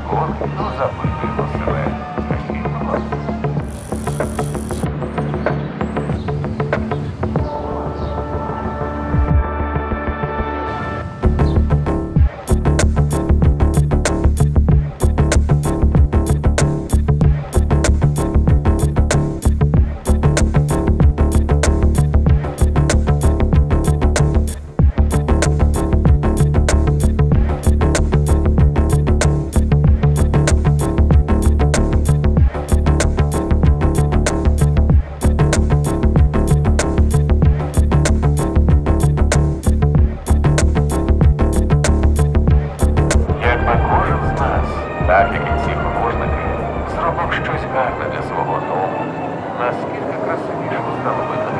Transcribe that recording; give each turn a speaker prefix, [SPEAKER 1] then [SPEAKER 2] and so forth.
[SPEAKER 1] балкон, но забыли. щось гарне для свого дому. Наскільки красивіше стало би на